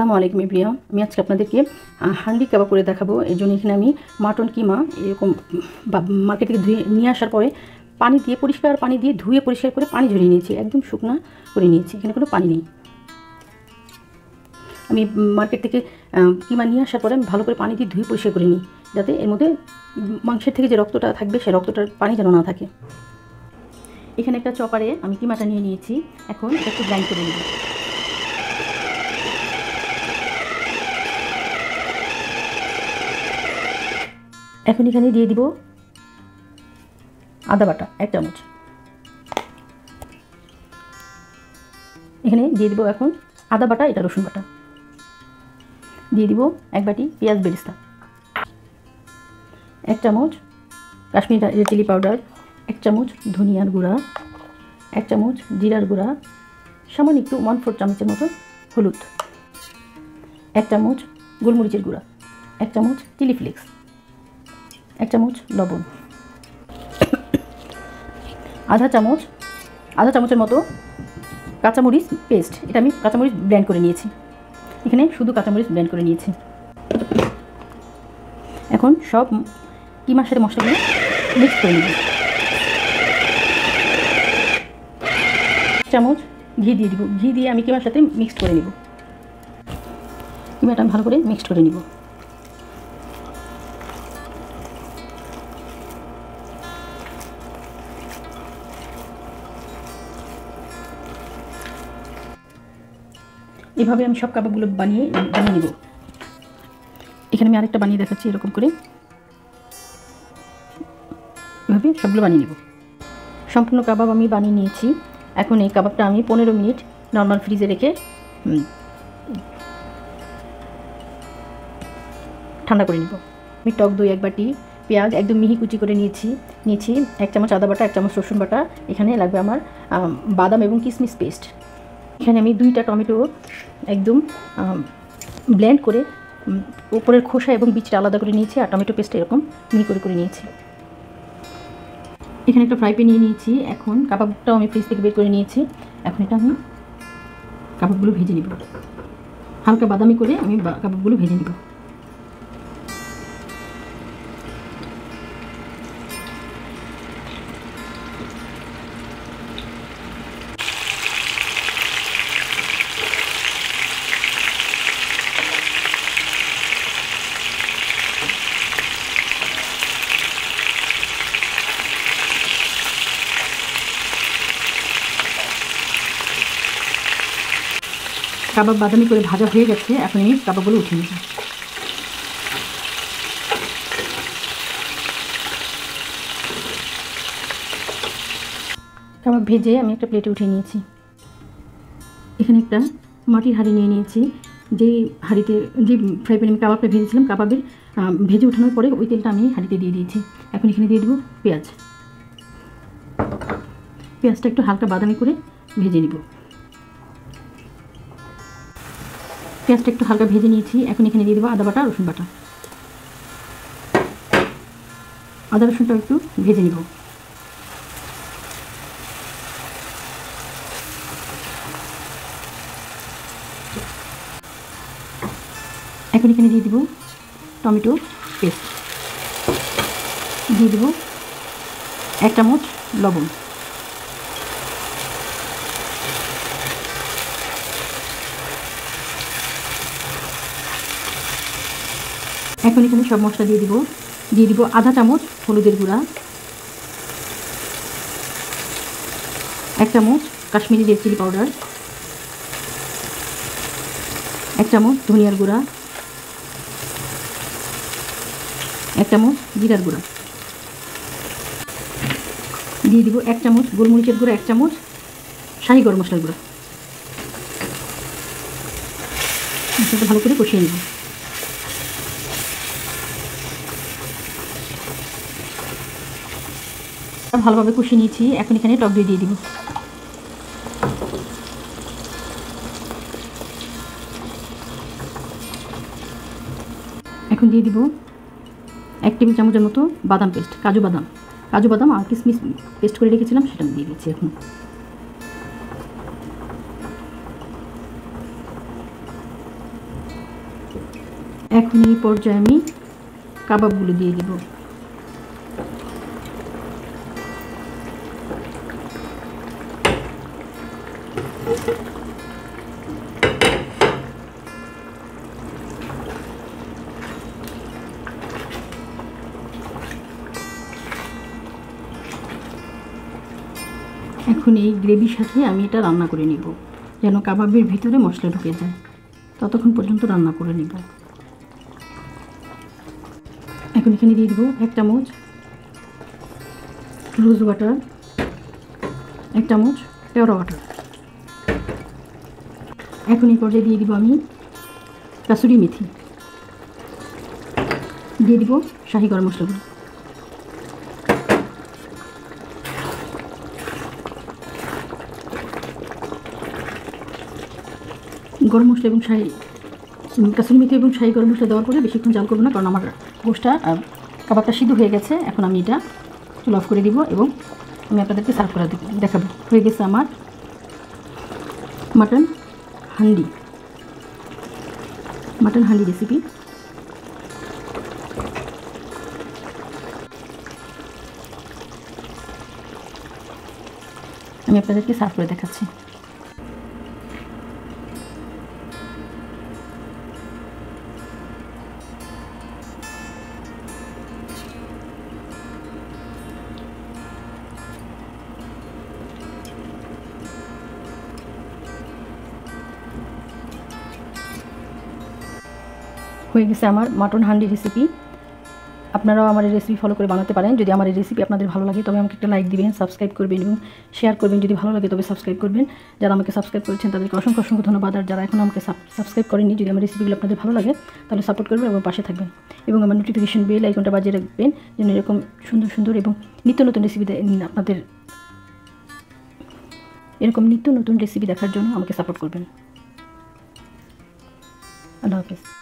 আসসালামু আলাইকুম প্রিয়া আমি আজকে আপনাদেরকে হান্ডি কাবাব করে দেখাবো। এই জন্য এখানে আমি মাটন, কিমা এরকম মার্কেট থেকে ধুয়ে নিয়ে আসার পরে পানি দিয়ে পরিষ্কার পানি দিয়ে ধুয়ে পরিষ্কার করে পানি ঝরিয়ে নিয়েছি। একদম শুকনা করে নিয়েছি। এখানে কোনো পানি নেই। আমি মার্কেট থেকে কিমা নিয়ে আসার পরে আমি ভালো করে পানি দিয়ে ধুয়ে পরিষ্কার করে নিই। যাতে এর মধ্যে মাংসের থেকে যে রক্তটা থাকবে, সেই রক্তটার পানি যেন না থাকে। এখানে একটা চপারে আমি কিমাটা নিয়ে নিয়েছি। এখন একটু গ্রাইন্ড করে নেব। এখন এখানে দিয়ে দিব আদা বাটা, এক চামচ। এখানে দিয়ে দিব এখন আদা বাটা, এটা রসুন বাটা। দিয়ে দিব এক বাটি পেঁয়াজ বেরিস্তা। এক চামচ কাশ্মীর চিলি পাউডার, এক চামচ ধনিয়ার গুঁড়া, এক চামচ জিরার গুঁড়া, সামান্য একটু ওয়ান ফোর চামচের মতো হলুদ। এক চামচ গোলমরিচের গুঁড়া, এক চামচ চিলি ফ্লেক্স। এক চামচ লবণ। আধা চামচ, আধা চামচের মতো কাঁচামরিচ পেস্ট। এটা আমি কাঁচামরিচ ব্লেন্ড করে নিয়েছি। এখানে শুধু কাঁচামরিচ ব্লেন্ড করে নিয়েছি। এখন সব কিমার সাথে মশলাগুলো মিক্স করে নেব। চামচ ঘি দিয়ে দিব। ঘি দিয়ে আমি কিমার সাথে মিক্সড করে নেব। কিমাটা আমি ভালো করে মিক্সড করে নিব। এভাবে আমি সব কাবাবগুলো বানিয়ে বানিয়ে নিব। এখানে আমি আরেকটা বানিয়ে দেখাচ্ছি এরকম করে। এভাবে সবগুলো বানিয়ে নেব। সম্পূর্ণ কাবাব আমি বানিয়ে নিয়েছি। এখন এই কাবাবটা আমি পনেরো মিনিট নর্মাল ফ্রিজে রেখে ঠান্ডা করে নিব। আমি টক দই এক বাটি, পেঁয়াজ একদম মিহি কুচি করে নিয়েছি নিয়েছি এক চামচ আদা বাটা, এক চামচ রসুন বাটা। এখানে লাগবে আমার বাদাম এবং কিশমিশ পেস্ট। এখানে আমি দুইটা টমেটো একদম ব্লেন্ড করে উপরের খোসা এবং বীজটা আলাদা করে নিয়েছি আর টমেটো পেস্ট এরকম মি করে করে নিয়েছি। এখানে একটা ফ্রাই নিয়ে নিয়েছি, এখন কাবাবটাও আমি ফ্রিজ থেকে বের করে নিয়েছি। এখন এটা আমি কাবাবগুলো ভেজে নিব। হালকা বাদামি করে আমি কাবাবগুলো ভেজে নিব। কাবাব বাদামি করে ভাজা হয়ে গেছে, এখন আমি কাবাবগুলো উঠিয়ে নেব। কাবাব ভেজে আমি একটা প্লেটে উঠিয়ে নিয়েছি। এখানে একটা মাটির হাঁড়ি নিয়ে নিয়েছি, যেই হাঁড়িতে যে ফ্রাই প্যানে আমি কাবাবটা ভেজেছিলাম কাবাবের ভেজে ওঠানোর পরে ওই তেলটা আমি হাঁড়িতে দিয়ে দিয়েছি। এখন এখানে দিয়ে দেবো পেঁয়াজ। পেঁয়াজটা একটু হালকা বাদামি করে ভেজে নিব। পেঁয়াজটা একটু হালকা ভেজে নিয়েছি। এখন এখানে দিয়ে দেবো আদা বাটা, রসুন বাটা। আদা রসুনটা একটু ভেজে নিব। এখন এখানে দিয়ে দিব টমেটো পেস্ট। দিয়ে দেবো এক চামচ লবণ। এখন এখানে সব মশলা দিয়ে দিব। দিয়ে দিব আধা চামচ হলুদের গুঁড়া। এক চামচ কাশ্মীরি রেড চিলি পাউডার এক চামচ ধনিয়ার গুঁড়া। এক চামচ জিরার গুঁড়া। দিয়ে দিব এক চামচ গোলমরিচের গুঁড়া, এক চামচ শাহি গরম মশলার গুঁড়া। ভালো করে কষিয়ে নেব। ভালোভাবে কষিয়ে নিয়েছি। এখন এখানে টক দই দিয়ে দিব। এখন দিয়ে দিব এক টেবিল চামচের মতো বাদাম পেস্ট, কাজু বাদাম। কাজু বাদাম আর কিশমিশ পেস্ট করে রেখেছিলাম, সেটা আমি দিয়ে দিচ্ছি এখন। এখন এই পর্যায়ে আমি কাবাবগুলো দিয়ে দিব। এখন এই গ্রেভির সাথে আমি এটা রান্না করে নিব, যেন কাবাবের ভিতরে মশলা ঢুকে যায়। ততক্ষণ পর্যন্ত রান্না করে নিব। এখন এখানে দিয়ে দেবো এক চামচ রোজ ওয়াটার, এক চামচ কেওড়া বাটার এখন এই পর্যায়ে দিয়ে দিব আমি কাসুরি মেথি। দিয়ে দিব শাহি গরম মশলাগুলো গরম মশলা এবং শাহি কাসুরি মেথি এবং শাহি গরম মশলা দেওয়ার পরে বেশিক্ষণ জাল করব না, কারণ আমার গোষ্ঠটা কাবাবটা সিদ্ধ হয়ে গেছে। এখন আমি এটা চুল অফ করে দিব এবং আমি আপনাদেরকে সার্ভ করে দেব দেখাবো। হয়ে গেছে আমার mutton handi. Mutton handi recipe আমি আপনাদেরকে সার্ভ করে দেখাচ্ছি। হয়ে গেছে আমার মাটন হান্ডি রেসিপি আপনারাও আমার এই রেসিপি ফলো করে বানাতে পারেন। যদি আমার এই রেসিপি আপনাদের ভালো লাগে, তবে আমাকে একটা লাইক দিবেন সাবস্ক্রাইব করবেন এবং শেয়ার করবেন। যদি ভালো লাগে, তবে সাবস্ক্রাইব করবেন। যারা আমাকে সাবস্ক্রাইব করেছেন, তাদেরকে অসংখ্য অসংখ্য ধন্যবাদ। আর যারা এখন আমাকে সাবস্ক্রাইব করেনি যদি আমার রেসিপিগুলো আপনাদের ভালো লাগে, তাহলে সাপোর্ট করবেন এবং পাশে থাকবেন। এবং আমার নোটিফিকেশন বেল আইকনটা বাজিয়ে রাখবেন, যেন এরকম সুন্দর সুন্দর এবং নিত্য নতুন রেসিপি আপনাদের এরকম নিত্য নতুন রেসিপি দেখার জন্য আমাকে সাপোর্ট করবেন। আল্লাহ হাফেজ।